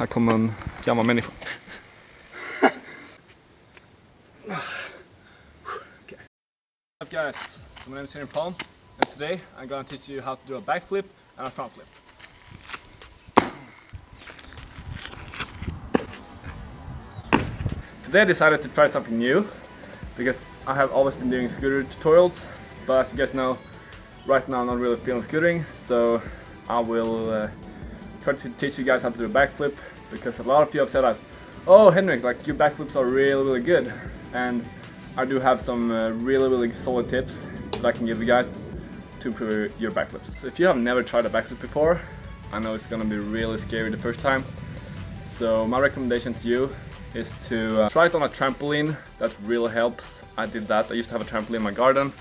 Här kommer en gammal människa. okay. Up guys? So my name is Henrik Palm and today I'm gonna teach you how to do a backflip and a front flip. Today I decided to try something new because I have always been doing scooter tutorials but as you guys know right now I'm not really feeling scootering so I will uh, try to teach you guys how to do a backflip because a lot of you have said that oh Henrik like your backflips are really really good and I do have some uh, really really solid tips that I can give you guys to improve your backflips. So if you have never tried a backflip before I know it's gonna be really scary the first time so my recommendation to you is to uh, try it on a trampoline that really helps. I did that, I used to have a trampoline in my garden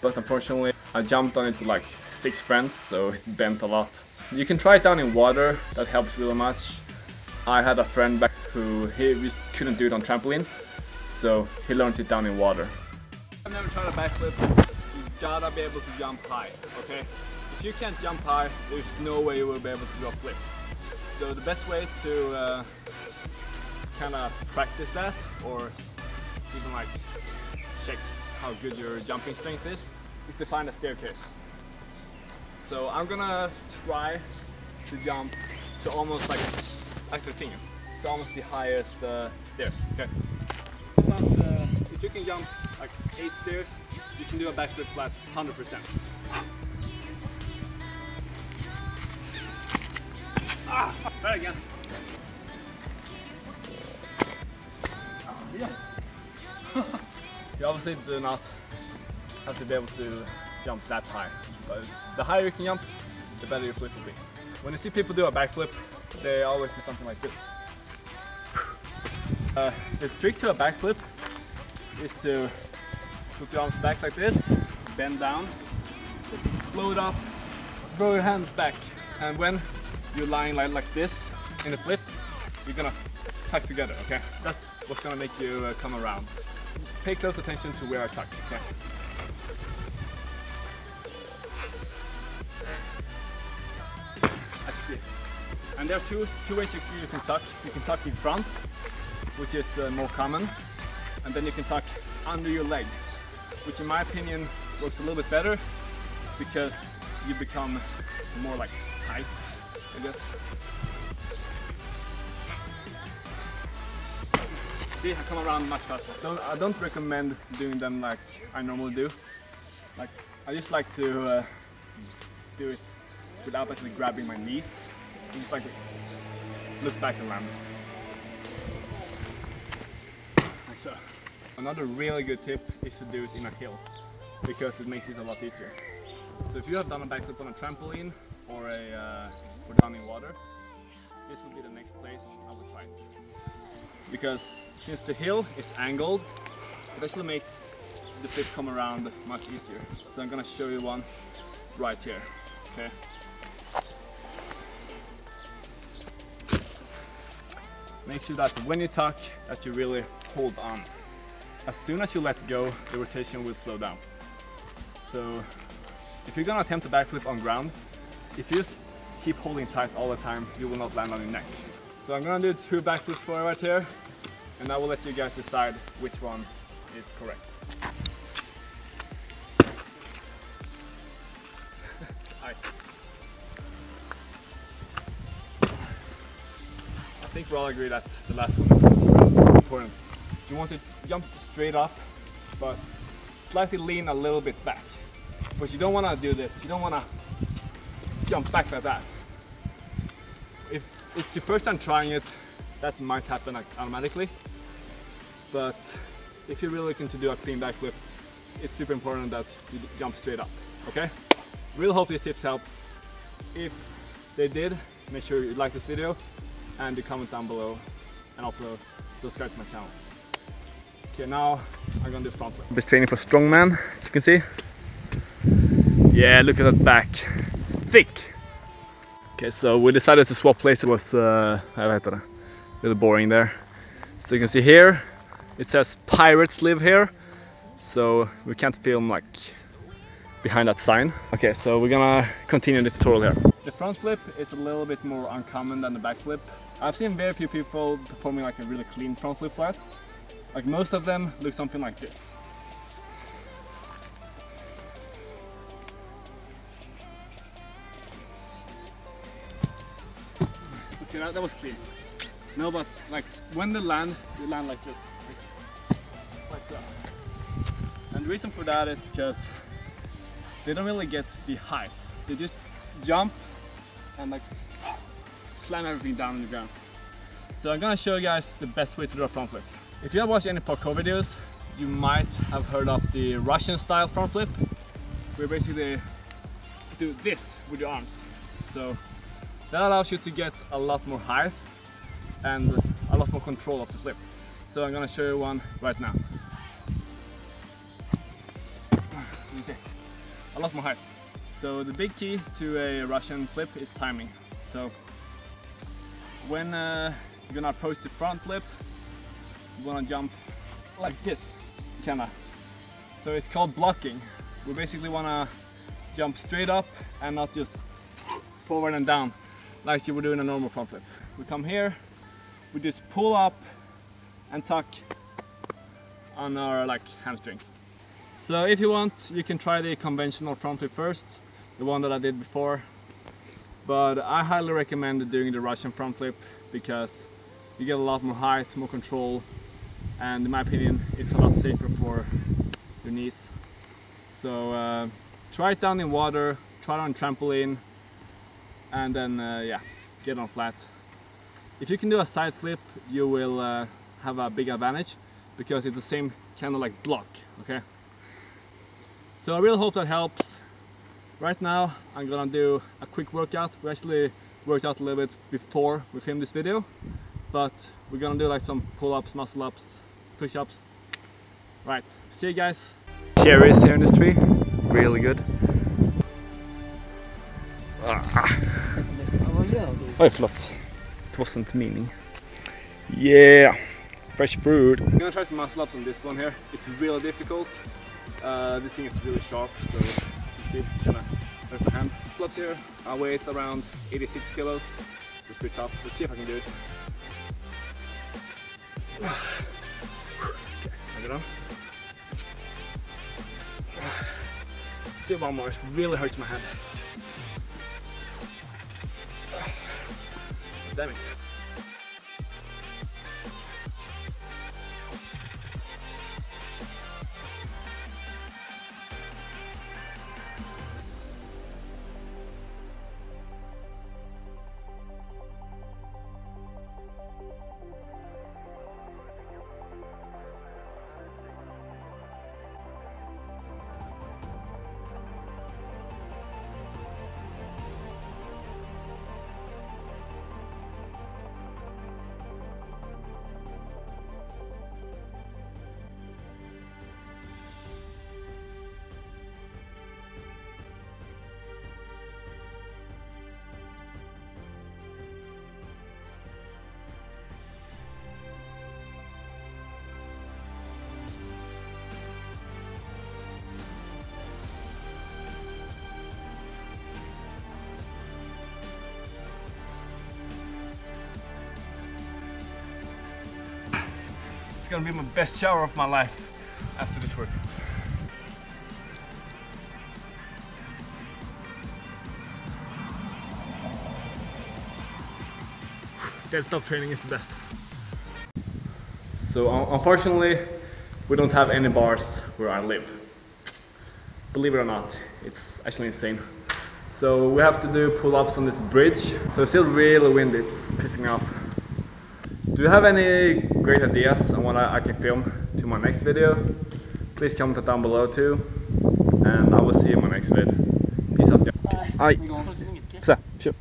but unfortunately I jumped on it with like six friends so it bent a lot. You can try it down in water, that helps really much. I had a friend back who he couldn't do it on trampoline so he learned it down in water. I've never tried a backflip, you gotta be able to jump high, okay? If you can't jump high, there's no way you will be able to do a flip. So the best way to uh, kind of practice that or even like check how good your jumping strength is is to find a staircase. So I'm gonna try to jump to almost like like the thing, to almost the highest uh, stair. Okay. But, uh, if you can jump like eight stairs, you can do a backflip flat 100%. Ah, try again. Yeah. you obviously do not have to be able to jump that high. But the higher you can jump, the better your flip will be. When you see people do a backflip, they always do something like this. Uh, the trick to a backflip is to put your arms back like this, bend down, float up, throw your hands back, and when you're lying like, like this in the flip, you're gonna tuck together, okay? That's what's gonna make you uh, come around. Pay close attention to where I tuck, okay? And there are two, two ways you, you can tuck. You can tuck in front, which is uh, more common, and then you can tuck under your leg, which in my opinion works a little bit better because you become more like tight, I guess. See, I come around much faster. Don't, I don't recommend doing them like I normally do. Like, I just like to uh, do it without actually grabbing my knees. I just like look back and land. So. Another really good tip is to do it in a hill because it makes it a lot easier. So if you have done a backflip on a trampoline or a uh, or down in water, this would be the next place I would try. Because since the hill is angled, it actually makes the flip come around much easier. So I'm gonna show you one right here. Okay. Make sure that when you tuck, that you really hold on. As soon as you let go, the rotation will slow down. So if you're gonna attempt a backflip on ground, if you just keep holding tight all the time, you will not land on your neck. So I'm gonna do two backflips for you right here, and I will let you guys decide which one is correct. We all agree that the last one is important. You want to jump straight up, but slightly lean a little bit back. But you don't want to do this. You don't want to jump back like that. If it's your first time trying it, that might happen automatically. But if you're really looking to do a clean backflip, it's super important that you jump straight up. Okay? Really hope these tips help. If they did, make sure you like this video and you comment down below and also subscribe to my channel. Okay, now I'm gonna do front flip. Been training for strongman, as you can see. Yeah, look at that back. Thick! Okay, so we decided to swap places. It was, uh, a little boring there. So you can see here, it says pirates live here. So we can't film like behind that sign. Okay, so we're gonna continue the tutorial here. The front flip is a little bit more uncommon than the back flip. I've seen very few people performing like a really clean front flip flat. Like most of them look something like this. Okay, that, that was clean. No, but like when they land, they land like this, like, like so. And the reason for that is because they don't really get the height. They just jump and like slam everything down on the ground. So I'm gonna show you guys the best way to do a front flip. If you have watched any parkour videos, you might have heard of the Russian style front flip, where basically do this with your arms. So that allows you to get a lot more height and a lot more control of the flip. So I'm gonna show you one right now. A lot more height. So the big key to a Russian flip is timing. So when uh, you're gonna approach the front flip, you wanna jump like this, kinda. So it's called blocking. We basically wanna jump straight up and not just forward and down like you would do in a normal front flip. We come here, we just pull up and tuck on our like hamstrings. So if you want, you can try the conventional front flip first, the one that I did before. But I highly recommend doing the Russian front flip because you get a lot more height, more control, and in my opinion, it's a lot safer for your knees. So uh, try it down in water, try it on trampoline, and then uh, yeah, get on flat. If you can do a side flip, you will uh, have a big advantage because it's the same kind of like block, okay? So I really hope that helps. Right now, I'm gonna do a quick workout. We actually worked out a little bit before we filmed this video, but we're gonna do like some pull-ups, muscle-ups, push-ups. Right, see you guys. Cherries here in this tree, really good. Ah. Oj, förlåt. It wasn't meaning. Yeah, fresh fruit. I'm gonna try some muscle ups on this one here. It's really difficult. Uh, this thing is really sharp, so you see, kind of hurt ups here. I weigh around 86 kilos. It's pretty tough. Let's see if I can do it. okay, I get on. Do one more. It really hurts my hand. Damn it. Gonna be my best shower of my life after this workout. Dead stop training is the best. So unfortunately, we don't have any bars where I live. Believe it or not, it's actually insane. So we have to do pull-ups on this bridge. So it's still really windy, it's pissing me off. Do you have any great ideas on what I, I can film to my next video? Please comment it down below too. And I will see you in my next vid. Peace out. guys. Aj. Så, kör.